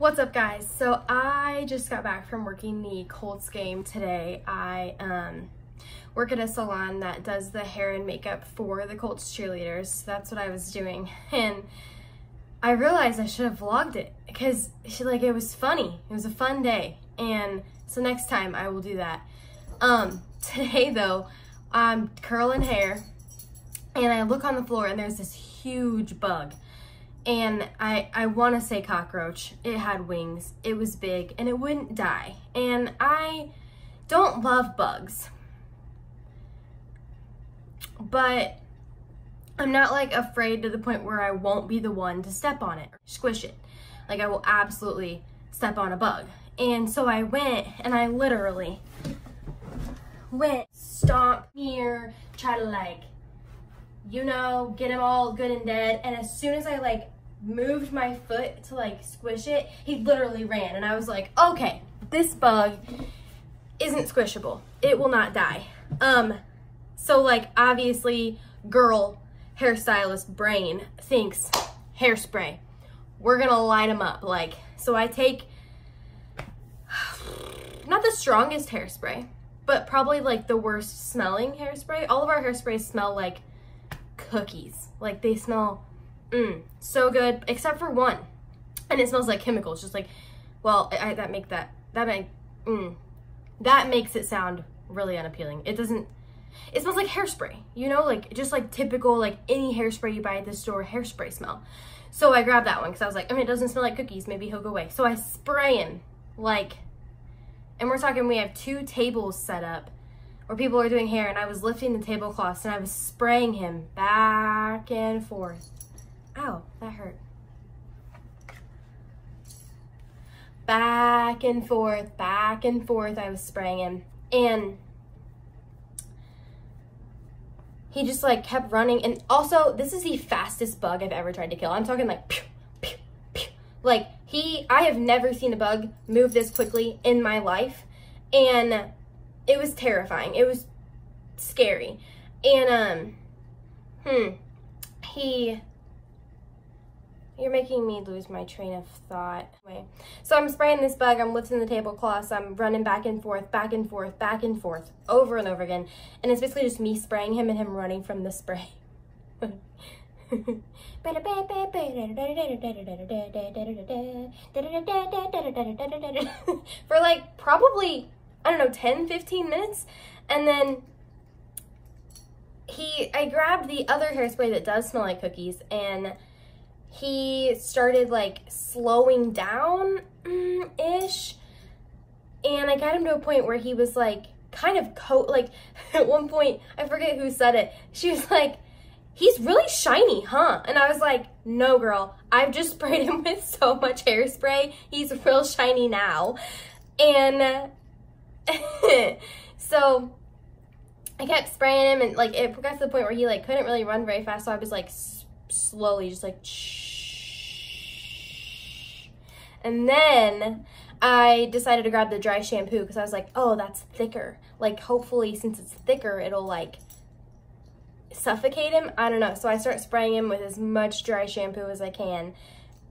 What's up guys? So I just got back from working the Colts game today. I um, work at a salon that does the hair and makeup for the Colts cheerleaders. So that's what I was doing. And I realized I should have vlogged it because like it was funny. It was a fun day. And so next time I will do that. Um, today though, I'm curling hair and I look on the floor and there's this huge bug and I, I want to say cockroach. It had wings, it was big, and it wouldn't die. And I don't love bugs. But I'm not like afraid to the point where I won't be the one to step on it or squish it. Like I will absolutely step on a bug. And so I went and I literally went stomp here, try to like you know, get them all good and dead. And as soon as I like moved my foot to like squish it, he literally ran. And I was like, okay, this bug isn't squishable. It will not die. Um, so like obviously girl hairstylist brain thinks hairspray. We're gonna light him up. Like, so I take not the strongest hairspray, but probably like the worst smelling hairspray. All of our hairsprays smell like cookies. Like they smell mm, so good, except for one. And it smells like chemicals, just like, well, I, that make that, that make, mm, that makes it sound really unappealing. It doesn't, it smells like hairspray, you know, like just like typical, like any hairspray you buy at the store hairspray smell. So I grabbed that one because I was like, I mean, it doesn't smell like cookies. Maybe he'll go away. So I spray him like, and we're talking, we have two tables set up where people are doing hair and I was lifting the tablecloths and I was spraying him back and forth. Ow, that hurt. Back and forth, back and forth, I was spraying him. And he just like kept running. And also, this is the fastest bug I've ever tried to kill. I'm talking like, pew, pew, pew. like he, I have never seen a bug move this quickly in my life. And it was terrifying. It was scary. And, um, hmm, he, you're making me lose my train of thought. Anyway, so I'm spraying this bug, I'm lifting the tablecloths, I'm running back and forth, back and forth, back and forth, over and over again. And it's basically just me spraying him and him running from the spray. For like probably I don't know, 10, 15 minutes. And then he, I grabbed the other hairspray that does smell like cookies and he started like slowing down ish. And I got him to a point where he was like kind of coat, like at one point, I forget who said it. She was like, he's really shiny, huh? And I was like, no girl, I've just sprayed him with so much hairspray. He's real shiny now. And so I kept spraying him and like it got to the point where he like couldn't really run very fast. So I was like slowly just like. And then I decided to grab the dry shampoo because I was like, oh, that's thicker. Like hopefully since it's thicker, it'll like suffocate him. I don't know. So I start spraying him with as much dry shampoo as I can.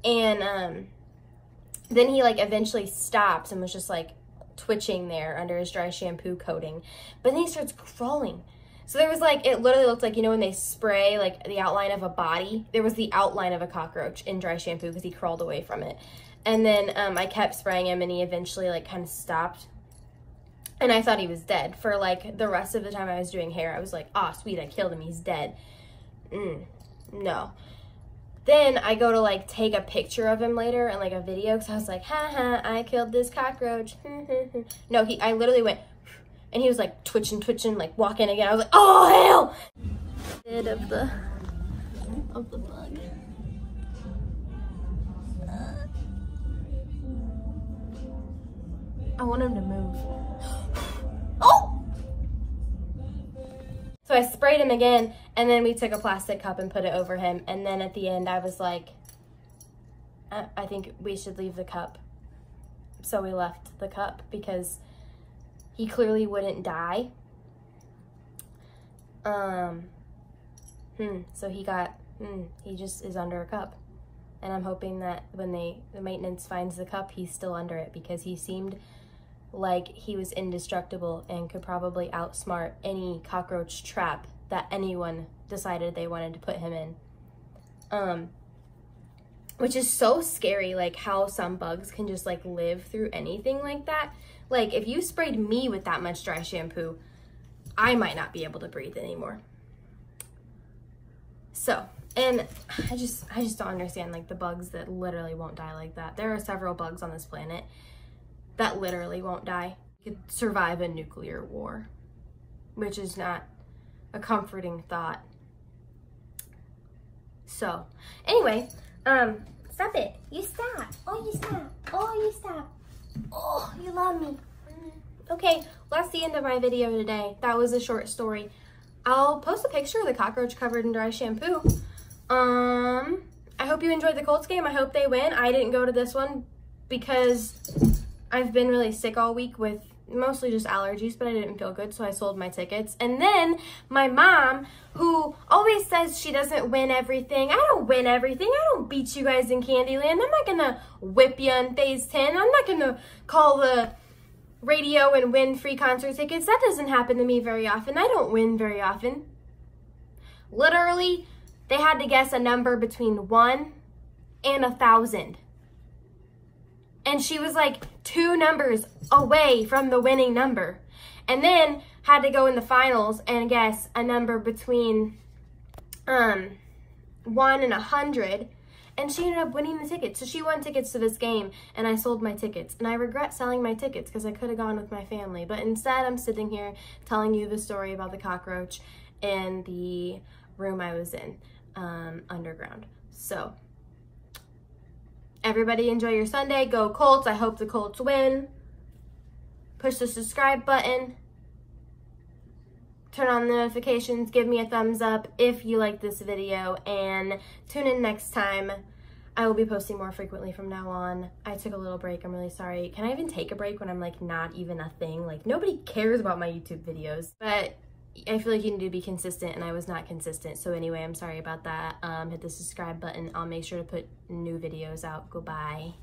And um, then he like eventually stops and was just like, twitching there under his dry shampoo coating. But then he starts crawling. So there was like, it literally looked like, you know, when they spray like the outline of a body, there was the outline of a cockroach in dry shampoo because he crawled away from it. And then um, I kept spraying him and he eventually like kind of stopped. And I thought he was dead for like the rest of the time I was doing hair. I was like, oh, sweet, I killed him. He's dead. Mm, no. Then I go to like take a picture of him later and like a video because I was like, ha ha, I killed this cockroach. no, he, I literally went, and he was like twitching, twitching, like walking again. I was like, oh hell! Bit of the, of the bug. I want him to move. Oh! So I sprayed him again and then we took a plastic cup and put it over him. And then at the end I was like, I, I think we should leave the cup. So we left the cup because he clearly wouldn't die. Um, hmm, so he got, hmm, he just is under a cup. And I'm hoping that when they the maintenance finds the cup, he's still under it because he seemed like he was indestructible and could probably outsmart any cockroach trap that anyone decided they wanted to put him in. Um, which is so scary, like how some bugs can just like live through anything like that. Like if you sprayed me with that much dry shampoo, I might not be able to breathe anymore. So, and I just, I just don't understand like the bugs that literally won't die like that. There are several bugs on this planet that literally won't die. Could survive a nuclear war, which is not a comforting thought. So, anyway, um, stop it. You stop. Oh, you stop. Oh, you stop. Oh, you love me. Okay, well, that's the end of my video today. That was a short story. I'll post a picture of the cockroach covered in dry shampoo. Um, I hope you enjoyed the Colts game. I hope they win. I didn't go to this one because I've been really sick all week with mostly just allergies, but I didn't feel good, so I sold my tickets. And then my mom, who always says she doesn't win everything, I don't win everything. I don't beat you guys in Candyland. I'm not gonna whip you in phase 10. I'm not gonna call the radio and win free concert tickets. That doesn't happen to me very often. I don't win very often. Literally, they had to guess a number between one and a thousand. And she was like two numbers away from the winning number. And then had to go in the finals and guess a number between um, one and a hundred and she ended up winning the tickets. So she won tickets to this game and I sold my tickets. And I regret selling my tickets because I could have gone with my family. But instead I'm sitting here telling you the story about the cockroach in the room I was in um, underground. So everybody enjoy your Sunday. Go Colts. I hope the Colts win. Push the subscribe button. Turn on the notifications. Give me a thumbs up if you like this video. And tune in next time. I will be posting more frequently from now on. I took a little break. I'm really sorry. Can I even take a break when I'm like not even a thing? Like nobody cares about my YouTube videos. But I feel like you need to be consistent and I was not consistent. So anyway, I'm sorry about that. Um, hit the subscribe button. I'll make sure to put new videos out. Goodbye.